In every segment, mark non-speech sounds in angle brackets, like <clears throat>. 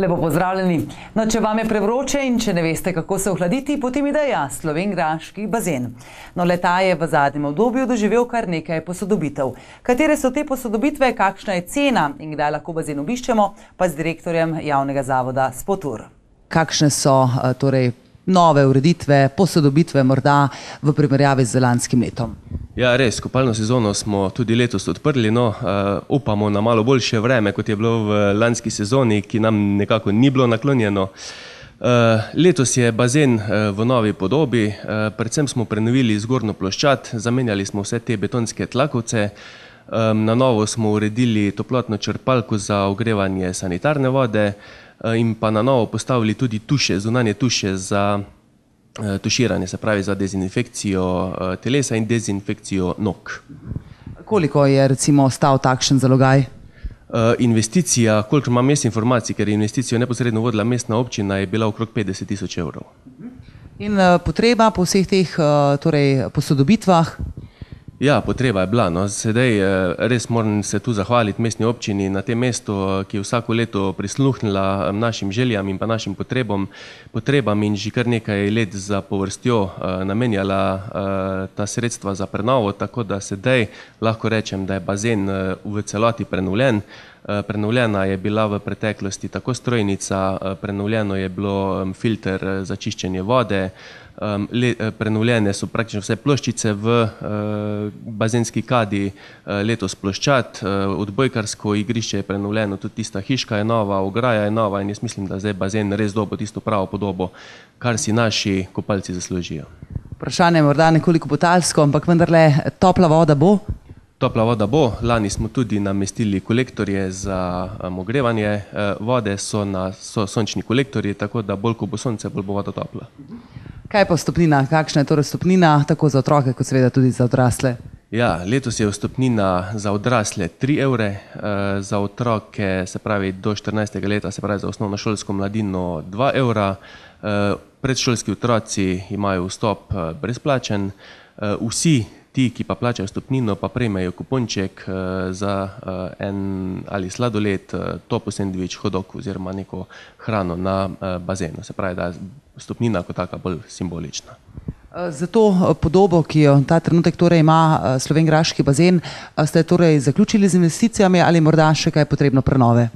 Lepo pozdravljeni. No, če vam je prevroče in če ne veste, kako se ohladiti, potem ideja slovengraški bazen. No, leta je v zadnjem obdobju doživel kar nekaj posodobitev. Katere so te posodobitve, kakšna je cena in kdaj lahko bazen obiščemo, pa z direktorjem javnega zavoda Spotur. Kakšne so torej nove ureditve, posodobitve morda v primerjavi z lanskim letom? Ja, res, kopalno sezono smo tudi letos odprli, no, uh, upamo na malo boljše vreme, kot je bilo v lanski sezoni, ki nam nekako ni bilo naklonjeno. Uh, letos je bazen uh, v novi podobi, uh, predvsem smo prenovili zgornjo ploščad, zamenjali smo vse te betonske tlakovce, um, na novo smo uredili toplotno črpalko za ogrevanje sanitarne vode uh, in pa na novo postavili tudi tuše, zunanje tuše za Eh, tuširanje, se pravi za dezinfekcijo eh, telesa in dezinfekcijo nog. Koliko je recimo stal takšen zalogaj? Eh, investicija, koliko imam jaz informacij, ker je investicijo neposredno vodila mestna občina, je bila okrog 50 tisoč evrov. In potreba po vseh teh torej, posodobitvah? Ja, potreba je bila. No. Sedaj eh, res moram se tu zahvaliti mestni občini na tem mestu, ki je vsako leto prisluhnila eh, našim željam in pa našim potrebom, potrebam in že kar nekaj let za povrstjo namenjala ta sredstva za prenovo, tako da sedaj lahko rečem, da je bazen v celoti prenovljen. Uh, prenovljena je bila v preteklosti tako strojnica, uh, prenovljeno je bilo filter za čiščenje vode, eh, prenovljene so praktično vse ploščice v bazenski kadi, letos ploščat, odbojkarsko igrišče je prenovljeno, tudi tista hiška je nova, ograja je nova in jaz mislim, da zdaj bazen res dobo tisto pravo podobo, kar si naši kopalci zaslužijo. Vprašanje je morda nekoliko potalsko, ampak vendarle topla voda bo? Topla voda bo. Lani smo tudi namestili kolektorje za um, ogrevanje vode, so na so sončni kolektorji, tako da bolj ko bo sonce, bolj bo voda topla. Kaj pa stopnina? Kakšna je torej stopnina, tako za otroke, kot seveda tudi za odrasle? Ja, letos je stopnina za odrasle 3 evre, eh, za otroke, se pravi do 14. leta, se pravi za osnovno šolsko mladino 2 evra. Eh, predšolski otroci imajo vstop eh, brezplačen, vsi ti, ki pa plačajo stopnino, pa prejmejo kuponček za en ali sladoled, topo sendvič, hodok oziroma neko hrano na bazenu. Se pravi, da stopnina kot taka bolj simbolična. Eh, za to eh, podobo, ki jo ta trenutek torej ima eh, slovengraški bazen, ste torej zaključili z investicijami ali morda še kaj potrebno prenove?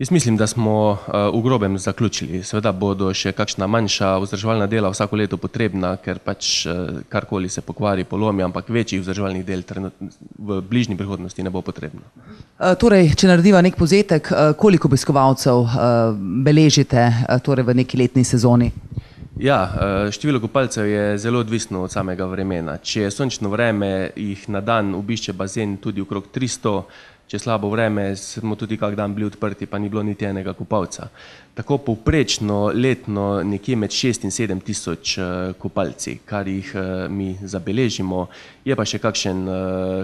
Jaz mislim, da smo v grobem zaključili. Seveda bodo še kakšna manjša vzdrževalna dela vsako leto potrebna, ker pač karkoli se pokvari, polomi, ampak večjih vzdrževalnih del v bližnji prihodnosti ne bo potrebno. Torej, če narediva nek pozetek, koliko obiskovalcev beležite torej v neki letni sezoni? Ja, število kopalcev je zelo odvisno od samega vremena. Če je sončno vreme, jih na dan obišče bazen tudi okrog 300, če slabo vreme, smo tudi kak dan bili odprti, pa ni bilo niti enega kopalca. Tako povprečno letno nekje med 6 in 7 tisoč eh, kopalci, kar jih eh, mi zabeležimo. Je pa še kakšen,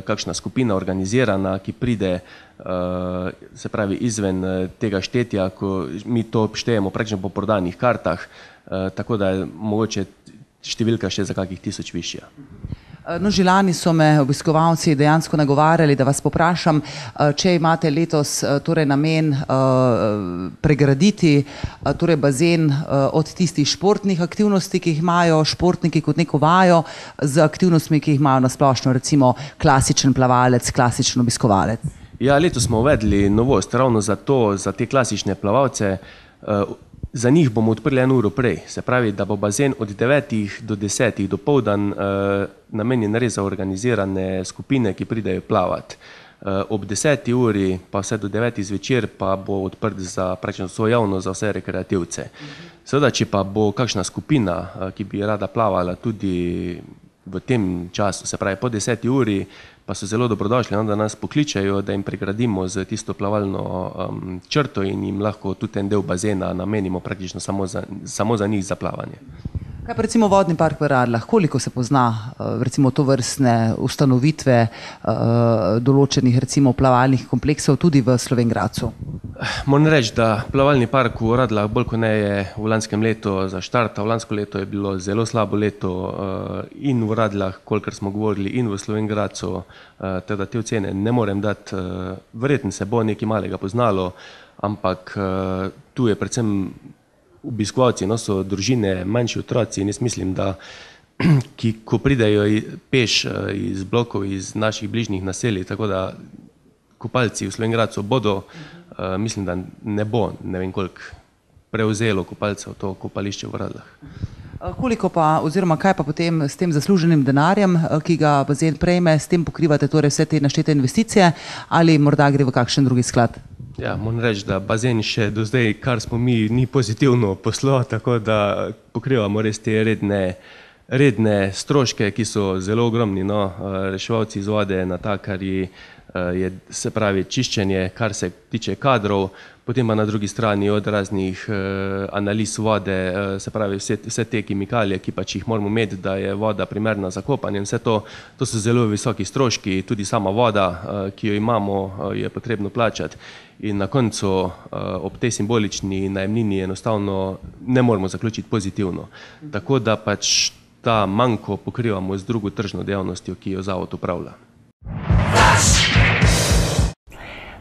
kakšna skupina organizirana, ki pride se pravi izven tega štetja, ko mi to štejemo praktično po prodanih kartah, Eh, tako da je mogoče številka še za kakih tisoč višja. Eh, no, že lani so me obiskovalci dejansko nagovarjali, da vas poprašam, eh, če imate letos torej namen pregraditi torej bazen od tistih športnih aktivnosti, ki jih imajo športniki kot neko vajo, z aktivnostmi, ki jih imajo na splošno, recimo klasičen plavalec, klasičen obiskovalec. Ja, letos smo uvedli novost ravno za to, za te klasične plavalce. Za njih bomo odprli eno uro prej, se pravi, da bo bazen od 9 do 10 do povdan eh, namenjen res za organizirane skupine, ki pridejo plavati. Eh, ob 10 uri pa vse do 9 zvečer pa bo odprt za praktično svojo javno, za vse rekreativce. Seveda, če pa bo kakšna skupina, eh, ki bi rada plavala tudi v tem času, se pravi po 10 uri, pa so zelo dobrodošli, no, da nas pokličajo, da jim pregradimo z tisto plavalno um, črto in jim lahko tudi en del bazena namenimo praktično samo za, samo za njih za plavanje. Kaj pa recimo vodni park v Radlah, koliko se pozna recimo to vrstne ustanovitve določenih recimo plavalnih kompleksov tudi v Slovengracu? Moram reči, da plavalni park v Radlah bolj kot ne je v lanskem letu zaštartal. Lansko leto je bilo zelo slabo leto in v Radlah, kolikor smo govorili, in v Slovengracu, teda te ocene ne morem dati. Verjetno se bo nekaj malega poznalo, ampak tu je predvsem obiskovalci, no, so družine, manjši otroci in jaz mislim, da <clears throat> ki, ko pridejo peš eh, iz blokov, iz naših bližnjih naselij, tako da kopalci v Slovengracu bodo, uh, mislim, da ne bo, ne vem koliko, prevzelo kopalcev to kopališče v Radlah. Eh, koliko pa, oziroma kaj pa potem s tem zasluženim denarjem, ki ga bazen prejme, s tem pokrivate torej vse te naštete investicije ali morda gre v kakšen drugi sklad? Ja, moram reči, da bazen še do zdaj, kar smo mi, ni pozitivno poslo, tako da pokrivamo res te redne, redne stroške, ki so zelo ogromni. No, reševalci iz vode, natakarji, je, se pravi čiščenje, kar se tiče kadrov, potem pa na drugi strani od raznih eh, analiz vode, eh, se pravi vse, vse te kemikalije, ki pač jih moramo imeti, da je voda primerna za kopanje. Vse to, to so zelo visoki stroški, tudi sama voda, eh, ki jo imamo, eh, je potrebno plačati. In na koncu eh, ob tej simbolični najemnini enostavno ne moremo zaključiti pozitivno. Tako da pač ta manjko pokrivamo z drugo tržno dejavnostjo, ki jo zavod upravlja.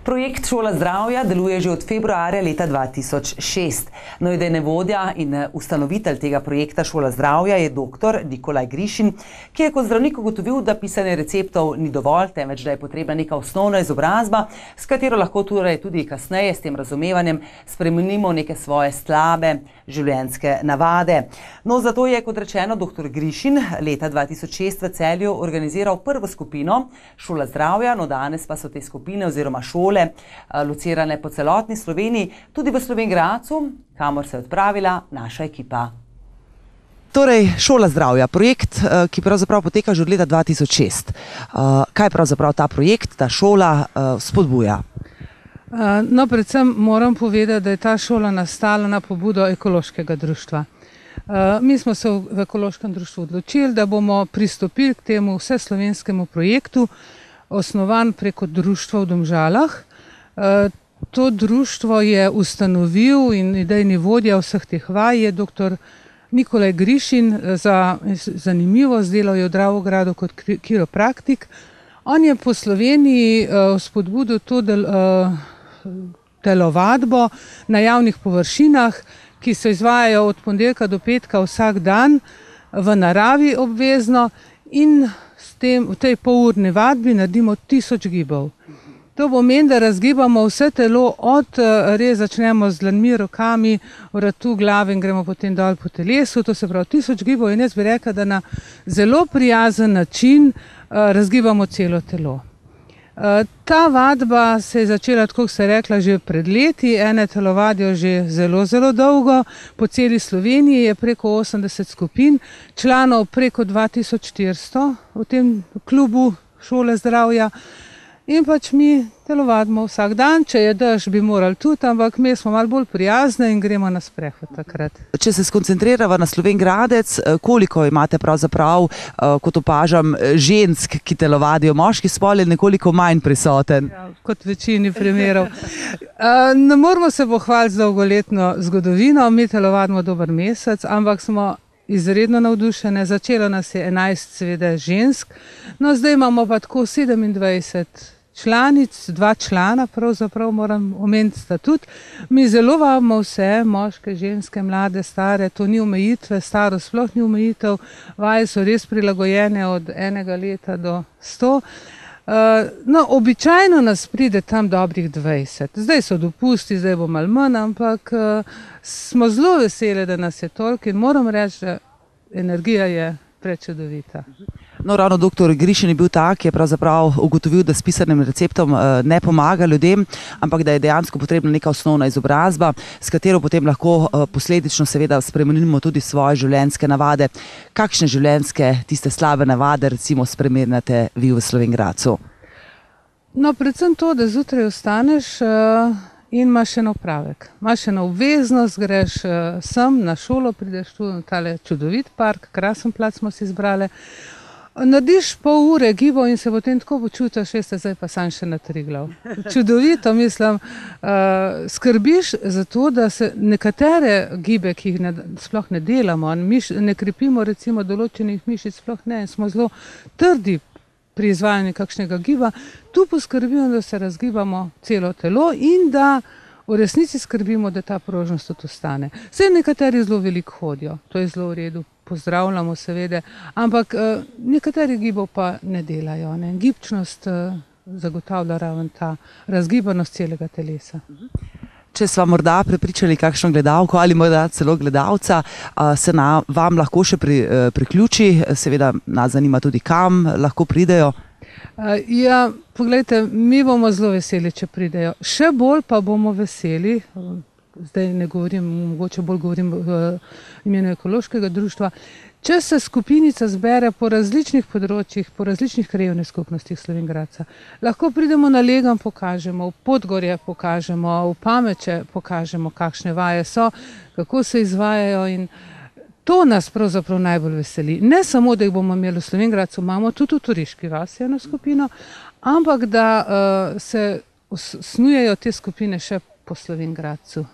Projekt Šola zdravja deluje že od februarja leta 2006. No, idejne vodja in eh, ustanovitelj tega projekta Šola zdravja je dr. Nikolaj Grišin, ki je kot zdravnik ugotovil, da pisanje receptov ni dovolj, temveč da je potrebna neka osnovna izobrazba, s katero lahko torej tudi kasneje s tem razumevanjem spremenimo neke svoje slabe življenjske navade. No, zato je, kot rečeno, dr. Grišin leta 2006 v celju organiziral prvo skupino Šola zdravja, no danes pa so te skupine oziroma šole šole, eh, locirane po celotni Sloveniji, tudi v Slovengracu, kamor se je odpravila naša ekipa. Torej, šola zdravja, projekt, eh, ki pravzaprav poteka že od leta 2006. Eh, kaj pravzaprav ta projekt, ta šola spodbuja? No, predvsem moram povedati, da je ta šola nastala na pobudo ekološkega društva. Mi smo se v ekološkem društvu odločili, da bomo pristopili k temu vseslovenskemu projektu, osnovan preko društva v Domžalah. Eh, to društvo je ustanovil in idejni vodja vseh teh vaj je dr. Nikolaj Grišin, eh, za zanimivo zdelo je v Dravogradu kot kiropraktik. On je po Sloveniji uh, spodbudil to del, uh, telovadbo na javnih površinah, ki se izvajajo od ponedeljka do petka vsak dan v naravi obvezno in tem, v tej polurni vadbi naredimo tisoč gibov. To pomeni, da razgibamo vse telo, od eh, res začnemo z dlanmi, rokami, vratu, glave in gremo potem dol po telesu. To se pravi tisoč gibov in jaz bi rekla, da na zelo prijazen način uh, razgibamo celo telo. Ta vadba se je začela, tako se je rekla, že pred leti, ene telovadijo že zelo, zelo dolgo. Po celi Sloveniji je preko 80 skupin, članov preko 2400 v tem klubu šole zdravja. In pač mi telovadimo vsak dan, če je dež, bi morali tudi, ampak mi smo malo bolj prijazni in gremo na sprehod takrat. Če se skoncentriramo na Sloven Gradec, eh, koliko imate pravzaprav, eh, kot opažam, žensk, ki telovadijo, moški spol je nekoliko manj prisoten? Ja, kot v večini primerov. Eh, ne moramo se pohvaliti z dolgoletno zgodovino, mi telovadimo dober mesec, ampak smo izredno navdušene. Začelo nas je 11, seveda, žensk, no zdaj imamo pa tako 27 članic, dva člana, pravzaprav moram omeniti statut. Mi zelo vabimo vse, moške, ženske, mlade, stare, to ni omejitve, staro sploh ni omejitev, vaje so res prilagojene od enega leta do sto. Uh, no, običajno nas pride tam dobrih 20, zdaj so dopusti, zdaj bo malo manj, ampak uh, smo zelo veseli, da nas je toliko in moram reči, da energija je prečudovita. No, ravno dr. Grišin je bil ta, ki je ugotovil, da s pisanim receptom eh, ne pomaga ljudem, ampak da je dejansko potrebna neka osnovna izobrazba, s katero potem lahko eh, posledično seveda spremenimo tudi svoje življenjske navade. Kakšne življenjske, tiste slabe navade, recimo, spremenjate vi v Slovengracu? No, predvsem to, da zjutraj ostaneš uh, in imaš še en opravek. Imaš še eno obveznost, greš sem na šolo, prideš tu na tale čudovit park, krasen plac smo si izbrali. Narediš pol ure gibo in se potem tako počutiš, veste, zdaj pa sam še na tri glav. Čudovito, mislim, uh, skrbiš za to, da se nekatere gibe, ki jih ne, sploh ne delamo, miš, ne krepimo recimo določenih mišic, sploh ne, smo zelo trdi pri izvajanju kakšnega giba, tu poskrbimo, da se razgibamo celo telo in da v resnici skrbimo, da ta prožnost tudi ostane. Vse nekateri zelo veliko hodijo, to je zelo v redu, pozdravljamo seveda, ampak uh, nekateri gibov pa ne delajo. Ne? Gibčnost uh, zagotavlja raven ta razgibanost celega telesa. Če smo morda prepričali kakšno gledalko ali morda celo gledalca, se na, vam lahko še pri, priključi, seveda nas zanima tudi, kam lahko pridejo. Ja, poglejte, mi bomo zelo veseli, če pridejo. Še bolj pa bomo veseli, zdaj ne govorim, mogoče bolj govorim v imenu ekološkega društva. Če se skupinica zbere po različnih področjih, po različnih krajevnih skupnostih Slovengraca, lahko pridemo na Legan, pokažemo, v Podgorje pokažemo, v Pameče pokažemo, kakšne vaje so, kako se izvajajo in to nas pravzaprav najbolj veseli. Ne samo, da jih bomo imeli v Slovengracu, imamo tudi v Turiški vasi eno skupino, ampak da uh, se snujejo te skupine še po Slovengracu.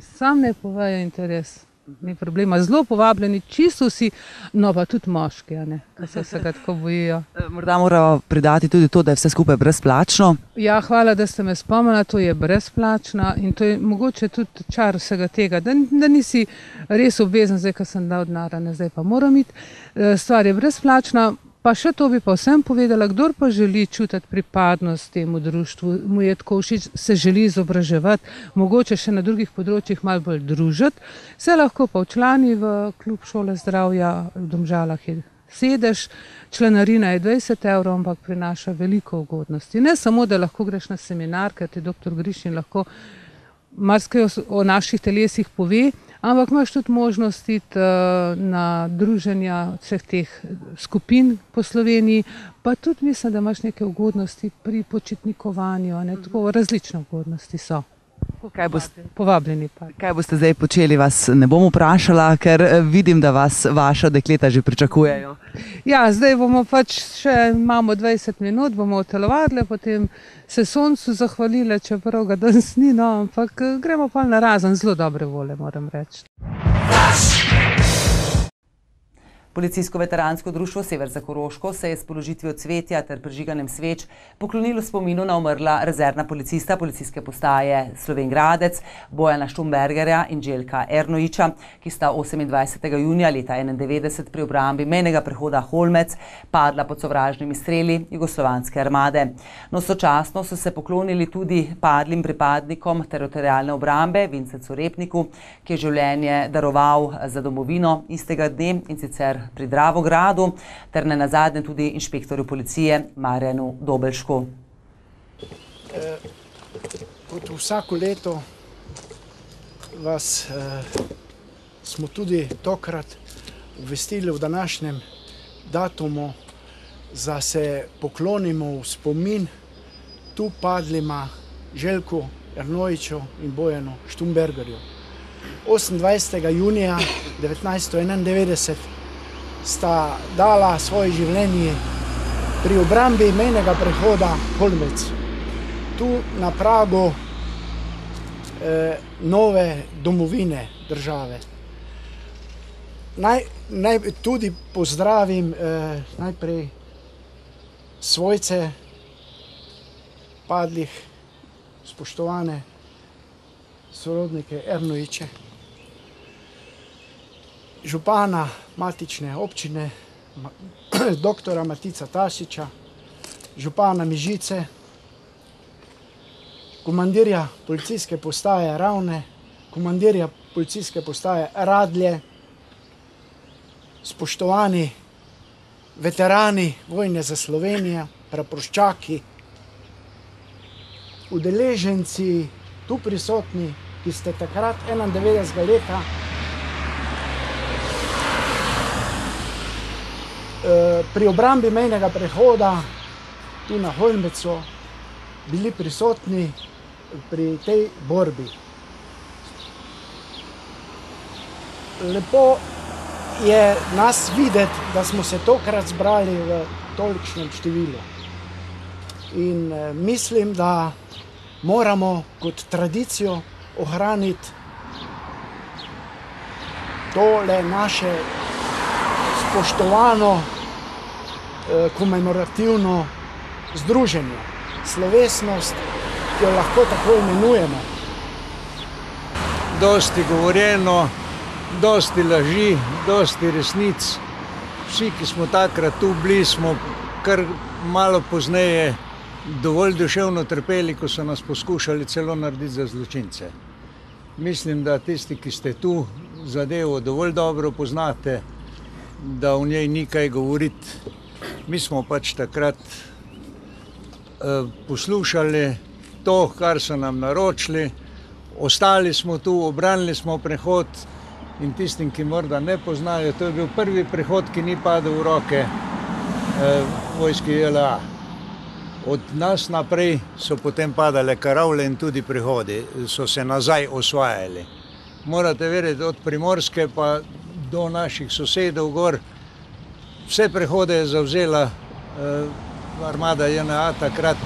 Sam ne povajo interes. Ni problema, zelo povabljeni, čisto vsi, no pa tudi moški, ki se vsega tako bojijo. <laughs> E, morda moramo pridati tudi to, da je vse skupaj brezplačno. Ja, hvala, da ste me spomnili, to je brezplačno in to je mogoče tudi čar vsega tega, da, da nisi res obvezen, zdaj, ker sem dal denar, zdaj pa moram iti. E, stvar je brezplačna, Pa še to bi pa vsem povedala, kdo pa želi čutiti pripadnost temu društvu, mu je tako všeč, se želi izobraževati, mogoče še na drugih področjih malo bolj družiti, se lahko pa včlani v klub šole zdravja v Domžalah je sedež, članarina je 20 evrov, ampak prinaša veliko ugodnosti. Ne samo, da lahko greš na seminar, ker ti doktor Grišin lahko marsikaj o naših telesih pove, ampak imaš tudi možnost iti uh, na druženja vseh teh skupin po Sloveniji, pa tudi mislim, da imaš neke ugodnosti pri počitnikovanju, ne, tako različne ugodnosti so. Kaj boste, povabljeni pa. Kaj boste zdaj počeli, vas ne bom vprašala, ker eh, vidim, da vas vaša dekleta že pričakujejo. Ja, zdaj bomo pač še imamo 20 minut, bomo otelovadili, potem se soncu zahvalili, čeprav ga danes ni, no, ampak eh, gremo pa na razen zelo dobre vole, moram reči. Policijsko-veteransko društvo Sever za Koroško se je s položitvijo cvetja ter prižiganjem sveč poklonilo spominu na umrla rezervna policista policijske postaje Sloven Gradec, Bojana Štumbergerja in Željka Ernojiča, ki sta 28. junija leta 1991 pri obrambi menjega prehoda Holmec padla pod sovražnimi streli jugoslovanske armade. No, sočasno so se poklonili tudi padlim pripadnikom teritorijalne obrambe Vincencu Repniku, ki je življenje daroval za domovino istega dne in sicer pri Dravogradu, ter ne nazadnje tudi inšpektorju policije Marjanu Dobelšku. Eh, kot vsako leto vas eh, smo tudi tokrat uvestili v današnjem datumu, da se poklonimo v spomin tu padlima Željku Ernojiču in Bojanu Štumbergerju. 28. junija 1991 sta dala svoje življenje pri obrambi menjega prehoda Holmec, tu na pragu eh, nove domovine države. Naj, naj tudi pozdravim eh, najprej svojce padlih, spoštovane sorodnike Ernoviče župana matične občine, <clears throat> doktora Matica Tasiča, župana Mižice, komandirja policijske postaje Ravne, komandirja policijske postaje Radlje, spoštovani veterani vojne za Slovenijo, preproščaki, udeleženci tu prisotni, ki ste takrat 91. leta pri obrambi mejnega prehoda, tu na Holmecu, bili prisotni pri tej borbi. Lepo je nas videti, da smo se tokrat zbrali v tolikšnem številu. In eh, mislim, da moramo kot tradicijo ohraniti tole naše spoštovano eh, komemorativno združenje, slovesnost, ki jo lahko tako imenujemo. Dosti govorjeno, dosti laži, dosti resnic. Vsi, ki smo takrat tu bili, smo kar malo pozneje dovolj duševno trpeli, ko so nas poskušali celo narediti za zločince. Mislim, da tisti, ki ste tu, zadevo dovolj dobro poznate, da v njej ni kaj govoriti. Mi smo pač takrat uh, poslušali to, kar so nam naročili, ostali smo tu, obranili smo prehod. In tistim, ki morda ne poznajo, to je bil prvi prehod, ki ni padel v roke eh, vojski JLA. Od nas naprej so potem padale karavle in tudi prihodi, so se nazaj osvajali. Morate vedeti, od primorske pa do naših sosedov gor, vse prehode je zavzela eh, armada JNA takrat,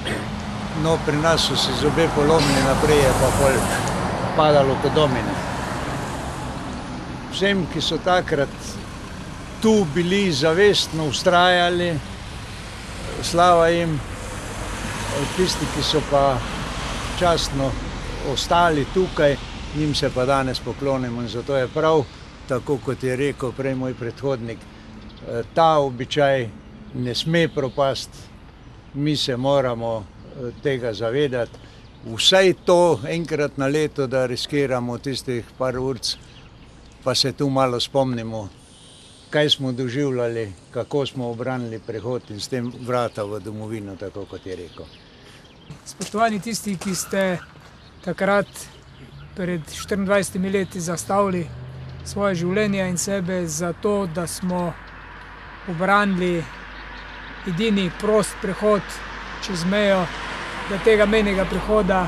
no pri nas so se zobe polomili, naprej je pa pol padalo kot domine vsem, ki so takrat tu bili zavestno ustrajali, slava jim, tisti, ki so pa častno ostali tukaj, njim se pa danes poklonimo in zato je prav, tako kot je rekel prej moj predhodnik, ta običaj ne sme propast, mi se moramo tega zavedati, vsaj to enkrat na leto, da riskiramo tistih par urc, pa se tu malo spomnimo, kaj smo doživljali, kako smo obranili prehod in s tem vrata v domovino, tako kot je rekel. Spoštovani tisti, ki ste takrat pred 24 leti zastavili svoje življenje in sebe za to, da smo obranili edini prost prehod čez mejo, da tega menjega prehoda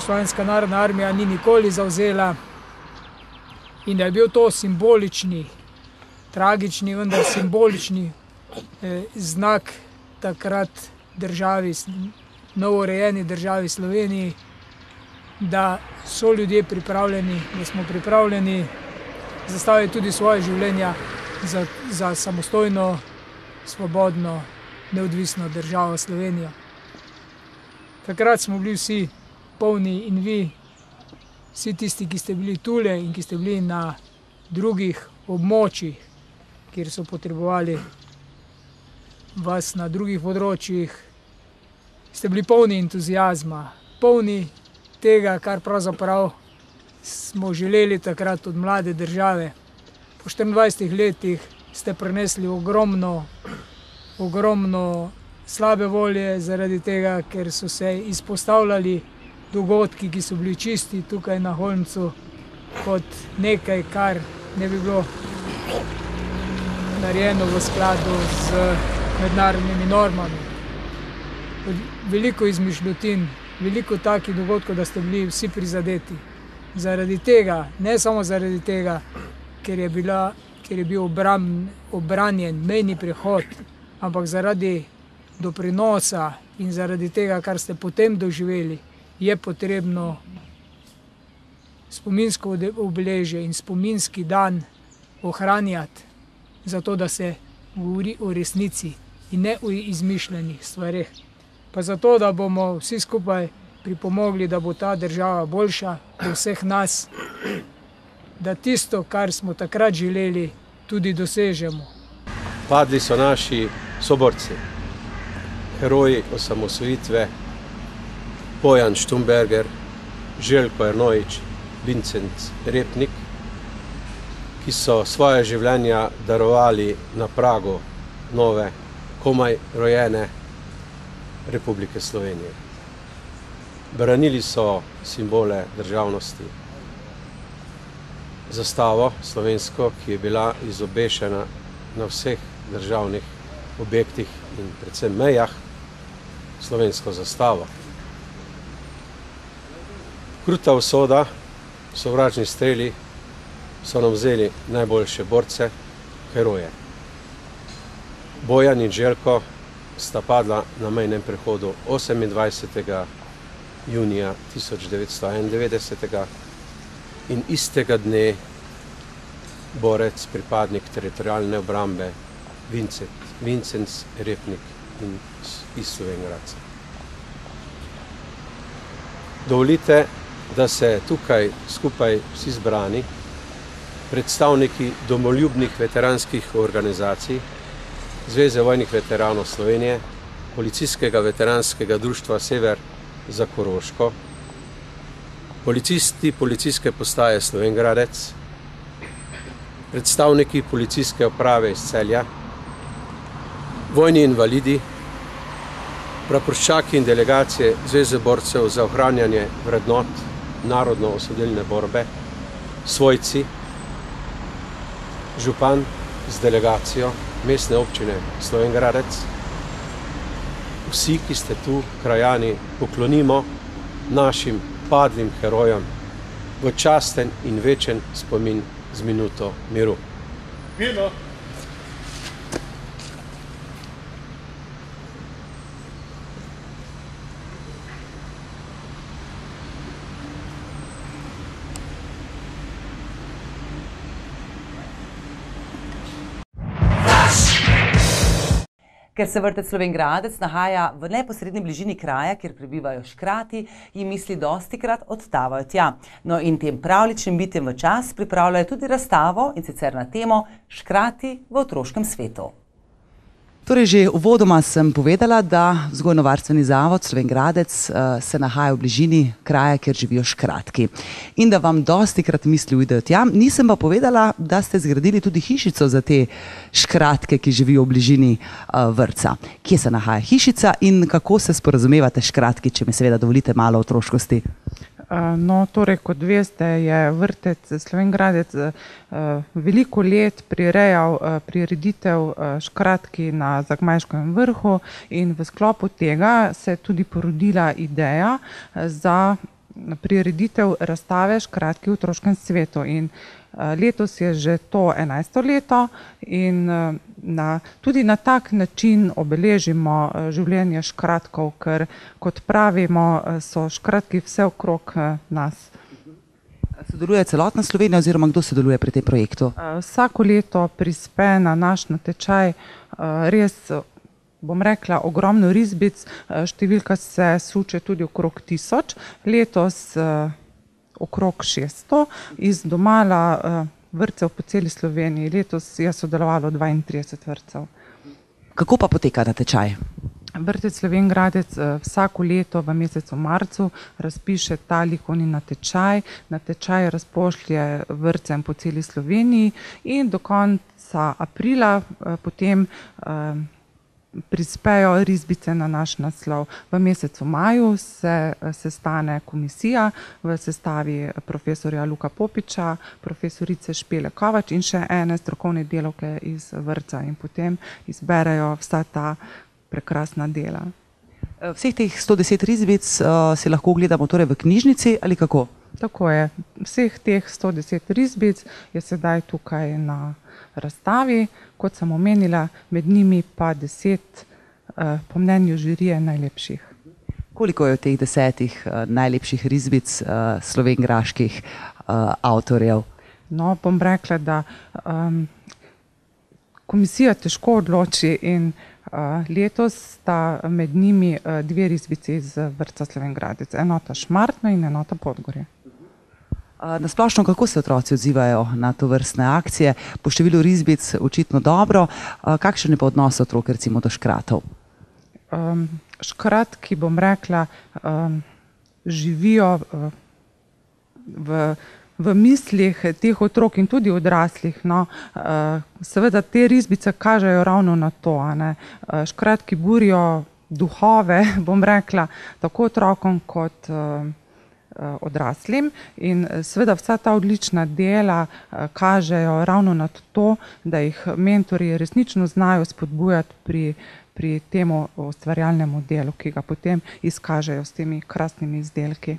Slovenska narodna armija ni nikoli zauzela in da je bil to simbolični, tragični, vendar simbolični eh, znak takrat državi, novorejeni državi Sloveniji, da so ljudje pripravljeni, da smo pripravljeni zastaviti tudi svoje življenja za, za samostojno, svobodno, neodvisno državo Slovenijo. Takrat smo bili vsi polni in vi vsi tisti, ki ste bili tukaj in ki ste bili na drugih območjih, kjer so potrebovali vas na drugih področjih, ste bili polni entuzijazma, polni tega, kar pravzaprav smo želeli takrat od mlade države. Po 24 letih ste prenesli ogromno, ogromno slabe volje zaradi tega, ker so se izpostavljali dogodki, ki so bili čisti tukaj na Holmcu, kot nekaj, kar ne bi bilo narejeno v skladu z mednarodnimi normami. Veliko izmišljotin, veliko takih dogodkov, da ste bili vsi prizadeti. Zaradi tega, ne samo zaradi tega, ker je, bila, ker je bil obram, obranjen mejni prehod, ampak zaradi doprinosa in zaradi tega, kar ste potem doživeli, je potrebno spominsko obeležje in spominski dan ohranjati, zato da se govori o resnici in ne o izmišljenih stvarih. Pa zato, da bomo vsi skupaj pripomogli, da bo ta država boljša do vseh nas, da tisto, kar smo takrat želeli, tudi dosežemo. Padli so naši soborci, heroji osamosvojitve. Bojan Štumberger, Željko Ernojič, Vincent Repnik, ki so svoje življenja darovali na pragu nove, komaj rojene Republike Slovenije. Branili so simbole državnosti, zastavo slovensko, ki je bila izobešena na vseh državnih objektih in predvsem mejah, slovensko zastavo. Kruta usoda, sovražni streli so nam vzeli najboljše borce, heroje. Bojan in Željko sta padla na mejnem prehodu 28. junija 1991 in istega dne borec, pripadnik teritorijalne obrambe Vincent, Vincent Repnik in iz Slovengradca. Dovolite, da se tukaj skupaj vsi zbrani, predstavniki domoljubnih veteranskih organizacij, Zveze vojnih veteranov Slovenije, Policijskega veteranskega društva Sever za Koroško, policisti policijske postaje Slovengradec, predstavniki policijske uprave iz Celja, vojni invalidi, praporščaki in delegacije Zveze borcev za ohranjanje vrednot narodno-osvobodilne borbe, svojci, župan z delegacijo mestne občine Slovengradec, vsi, ki ste tu, krajani, poklonimo našim padlim herojem v časten in večen spomin z minuto miru. Mirno. Ker se vrtec Slovengradec nahaja v neposrednji bližini kraja, kjer prebivajo škrati, jim misli dosti krat odtavajo tja. No in tem pravličnim bitem v čas pripravljajo tudi razstavo in sicer na temo Škrati v otroškem svetu. Torej, že uvodoma sem povedala, da vzgojno-varstveni zavod Slovengradec uh, se nahaja v bližini kraja, kjer živijo škratki. In da vam dosti krat misli uidejo tja. Nisem pa povedala, da ste zgradili tudi hišico za te škratke, ki živijo v bližini uh, vrca. Kje se nahaja hišica in kako se sporazumevate škratki, če mi seveda dovolite malo otroškosti? No, torej, kot veste, je vrtec Slovengradec veliko let prirejal prireditev škratki na Zagmajškem vrhu in v sklopu tega se je tudi porodila ideja za prireditev razstave škratki v otroškem svetu. In letos je že to 11. leto in na, tudi na tak način obeležimo eh, življenje škratkov, ker kot pravimo, eh, so škratki vse okrog eh, nas. Sodeluje celotna Slovenija oziroma kdo sodeluje pri tem projektu? Vsako leto prispe na naš natečaj res, bom rekla, ogromno risbic, številka se suče tudi okrog tisoč, letos okrog šeststo, iz domala vrtcev po celi Sloveniji. Letos je sodelovalo 32 vrtcev. Kako pa poteka natečaj? Vrtec Slovengradec eh, vsako leto v mesecu marcu razpiše ta likovni natečaj. Natečaj razpošlje vrtcem po celi Sloveniji in do konca aprila eh, potem eh, prispejo risbice na naš naslov. V mesecu maju se sestane komisija v sestavi profesorja Luka Popiča, profesorice Špele Kovač in še ene strokovne delovke iz vrca in potem izberejo vsa ta prekrasna dela. Vseh teh 110 risbic uh, si lahko ogledamo torej v knjižnici ali kako? Tako je. Vseh teh 110 risbic je sedaj tukaj na razstavi, kot sem omenila, med njimi pa deset, eh, po mnenju žirije, najlepših. Koliko je teh desetih eh, najlepših risbic eh, slovengraških avtorjev? No, bom rekla, da um, komisija težko odloči in uh, letos sta med njimi uh, dve risbici iz vrca Slovengradec, enota Šmartno in enota Podgorje. Na splošno, kako se otroci odzivajo na to vrstne akcije? Po številu risbic očitno dobro. Kakšen je pa odnos otrok recimo do škratov? Um, škratki, bom rekla, um, živijo v, v mislih teh otrok in tudi odraslih. No, uh, seveda te risbice kažejo ravno na to. Uh, škratki burijo duhove, <laughs> bom rekla, tako otrokom kot Eh, odraslim. In eh, seveda vsa ta odlična dela eh, kažejo ravno na to, da jih mentori resnično znajo spodbujati pri, pri tem ustvarjalnem delu, ki ga potem izkažejo s temi krasnimi izdelki.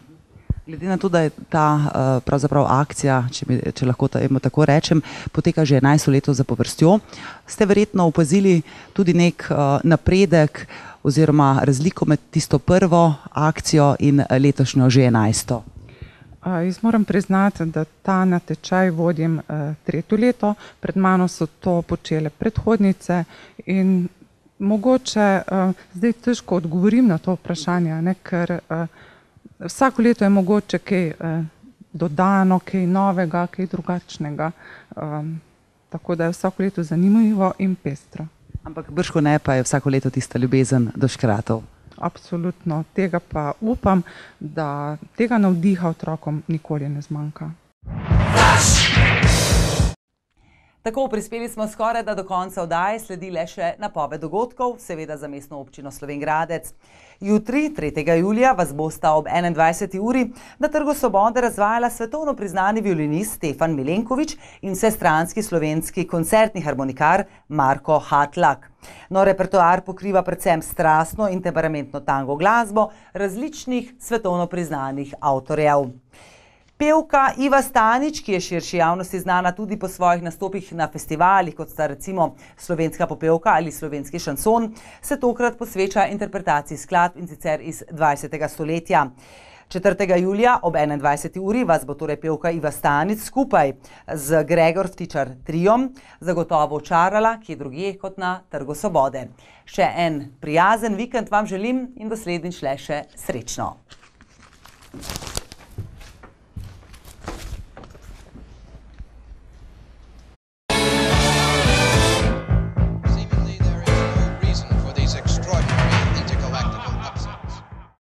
Glede na to, da je ta uh, akcija, če, mi, če lahko tako rečem, poteka že 11 let zapovrstjo, ste verjetno opazili tudi nek napredek oziroma razliko med tisto prvo akcijo in letošnjo že 11. Uh, jaz moram priznati, da ta natečaj vodim uh, tretje leto, pred mano so to počele predhodnice in mogoče uh, zdaj težko odgovorim na to vprašanje, ne, ker uh, vsako leto je mogoče kaj eh, dodano, kaj novega, kaj drugačnega. Um, tako da je vsako leto zanimivo in pestro. Ampak brško ne pa je vsako leto tista ljubezen do škratov. Absolutno, tega pa upam, da tega navdiha otrokom nikoli ne zmanjka. Tako prispeli smo skoraj da do konca oddaje, sledi le še napoved dogodkov, seveda za mestno občino Slovengradec. Jutri, 3. julija, vas bosta ob 21. uri na Trgu Svobode razvajala svetovno priznani violinist Stefan Milenkovič in vsestranski slovenski koncertni harmonikar Marko Hatlak. No, repertoar pokriva predvsem strastno in temperamentno tango glasbo različnih svetovno priznanih avtorjev. Pevka Iva Stanič, ki je širši javnosti znana tudi po svojih nastopih na festivalih, kot sta recimo Slovenska popevka ali Slovenski šanson, se tokrat posveča interpretaciji skladb in sicer iz 20. stoletja. 4. julija ob 21. uri vas bo torej pevka Iva Stanic skupaj z Gregor Vtičar Trijom zagotovo očarala, ki je drugje kot na Trgu Svobode. Še en prijazen vikend vam želim in doslednjič le še srečno.